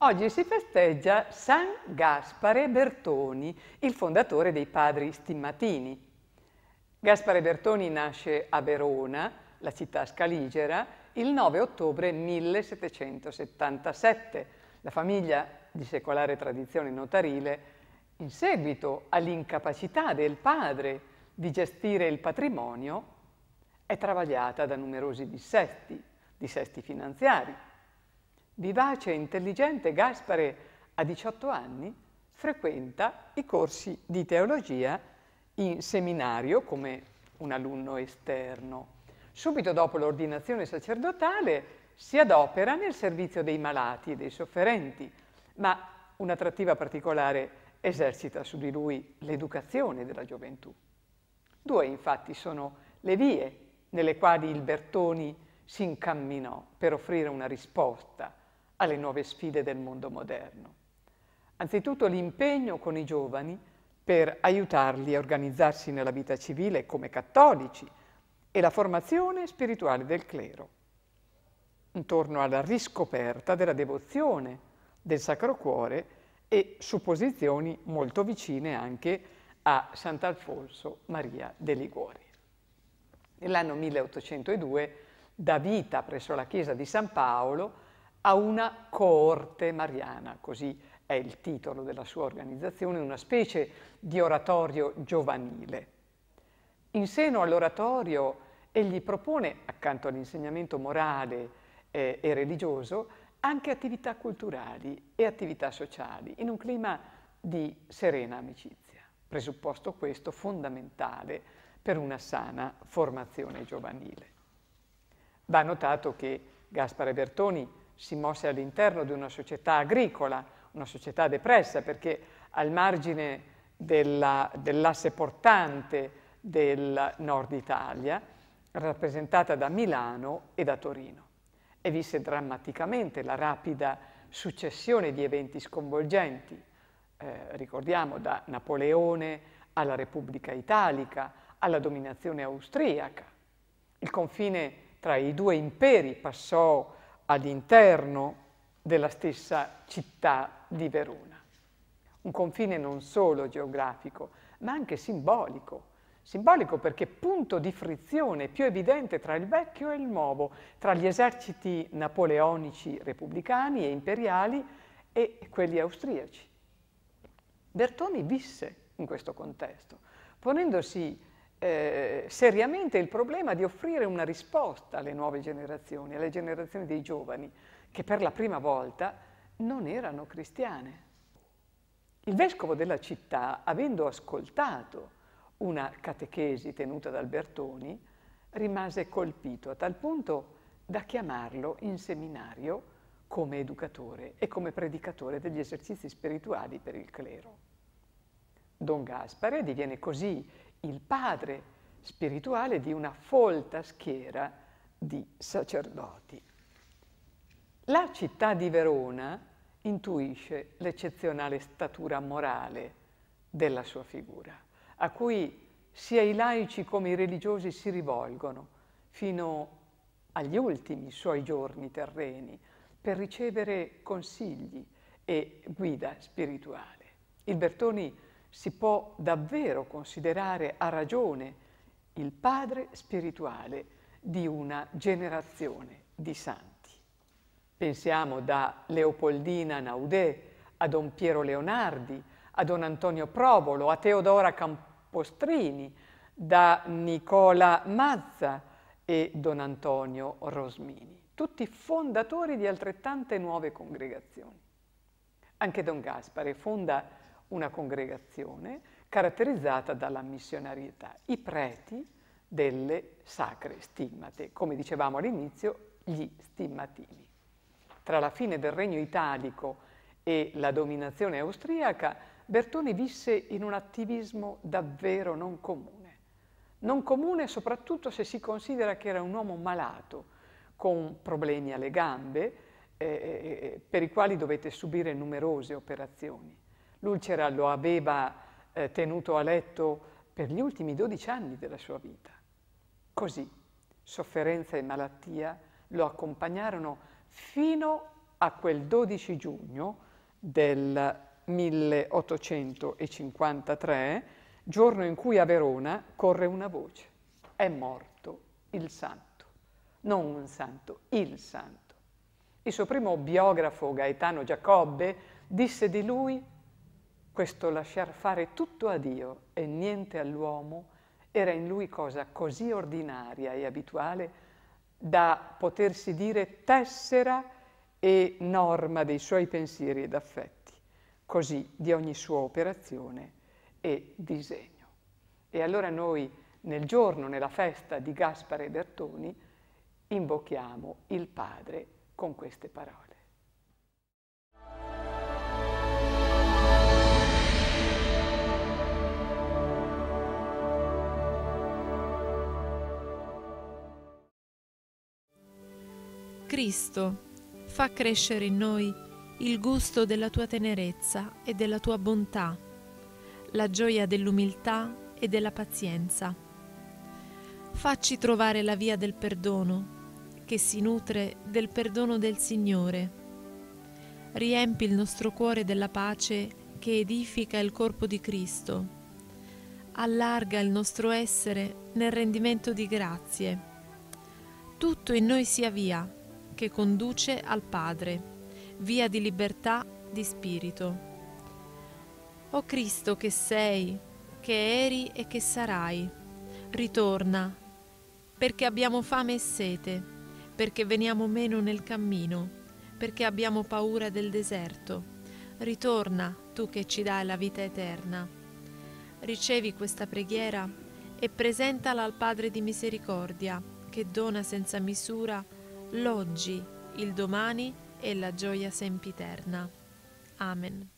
Oggi si festeggia San Gaspare Bertoni, il fondatore dei padri stimmatini. Gaspare Bertoni nasce a Verona, la città scaligera, il 9 ottobre 1777. La famiglia di secolare tradizione notarile, in seguito all'incapacità del padre di gestire il patrimonio, è travagliata da numerosi dissesti, dissesti finanziari. Vivace e intelligente, Gaspare a 18 anni frequenta i corsi di teologia in seminario come un alunno esterno. Subito dopo l'ordinazione sacerdotale si adopera nel servizio dei malati e dei sofferenti, ma un'attrattiva particolare esercita su di lui l'educazione della gioventù. Due infatti sono le vie nelle quali il Bertoni si incamminò per offrire una risposta alle nuove sfide del mondo moderno. Anzitutto l'impegno con i giovani per aiutarli a organizzarsi nella vita civile come cattolici e la formazione spirituale del clero, intorno alla riscoperta della devozione del Sacro Cuore e supposizioni molto vicine anche a Sant'Alfonso Maria de Liguori. Nell'anno 1802 dà vita presso la chiesa di San Paolo a una coorte mariana, così è il titolo della sua organizzazione, una specie di oratorio giovanile. In seno all'oratorio egli propone, accanto all'insegnamento morale eh, e religioso, anche attività culturali e attività sociali, in un clima di serena amicizia, presupposto questo fondamentale per una sana formazione giovanile. Va notato che Gaspare Bertoni si mosse all'interno di una società agricola, una società depressa, perché al margine dell'asse portante del nord Italia, rappresentata da Milano e da Torino, e visse drammaticamente la rapida successione di eventi sconvolgenti, eh, ricordiamo da Napoleone alla Repubblica Italica, alla dominazione austriaca. Il confine tra i due imperi passò all'interno della stessa città di Verona. Un confine non solo geografico, ma anche simbolico. Simbolico perché punto di frizione più evidente tra il vecchio e il nuovo, tra gli eserciti napoleonici repubblicani e imperiali e quelli austriaci. Bertoni visse in questo contesto, ponendosi eh, seriamente il problema di offrire una risposta alle nuove generazioni, alle generazioni dei giovani, che per la prima volta non erano cristiane. Il vescovo della città, avendo ascoltato una catechesi tenuta da Albertoni, rimase colpito a tal punto da chiamarlo in seminario come educatore e come predicatore degli esercizi spirituali per il clero. Don Gaspare diviene così il padre spirituale di una folta schiera di sacerdoti. La città di Verona intuisce l'eccezionale statura morale della sua figura, a cui sia i laici come i religiosi si rivolgono fino agli ultimi suoi giorni terreni per ricevere consigli e guida spirituale. Il Bertoni si può davvero considerare a ragione il padre spirituale di una generazione di santi. Pensiamo da Leopoldina Naudé a Don Piero Leonardi, a Don Antonio Provolo, a Teodora Campostrini, da Nicola Mazza e Don Antonio Rosmini, tutti fondatori di altrettante nuove congregazioni. Anche Don Gaspare fonda una congregazione caratterizzata dalla missionarietà, i preti delle sacre stimmate, come dicevamo all'inizio, gli stimmatini. Tra la fine del regno italico e la dominazione austriaca, Bertoni visse in un attivismo davvero non comune. Non comune soprattutto se si considera che era un uomo malato, con problemi alle gambe, eh, eh, eh per i quali dovette subire numerose operazioni. L'ulcera lo aveva eh, tenuto a letto per gli ultimi 12 anni della sua vita. Così sofferenza e malattia lo accompagnarono fino a quel 12 giugno del 1853, giorno in cui a Verona corre una voce. È morto il santo, non un santo, il santo. Il suo primo biografo, Gaetano Giacobbe, disse di lui questo lasciar fare tutto a Dio e niente all'uomo era in lui cosa così ordinaria e abituale da potersi dire tessera e norma dei suoi pensieri ed affetti, così di ogni sua operazione e disegno. E allora noi nel giorno, nella festa di Gaspare Bertoni, invochiamo il Padre con queste parole. Cristo, fa crescere in noi il gusto della tua tenerezza e della tua bontà, la gioia dell'umiltà e della pazienza. Facci trovare la via del perdono, che si nutre del perdono del Signore. Riempi il nostro cuore della pace che edifica il corpo di Cristo. Allarga il nostro essere nel rendimento di grazie. Tutto in noi sia via che conduce al Padre, via di libertà di spirito. O Cristo che sei, che eri e che sarai, ritorna, perché abbiamo fame e sete, perché veniamo meno nel cammino, perché abbiamo paura del deserto. Ritorna, tu che ci dai la vita eterna. Ricevi questa preghiera e presentala al Padre di misericordia, che dona senza misura l'oggi, il domani e la gioia sempiterna. Amen.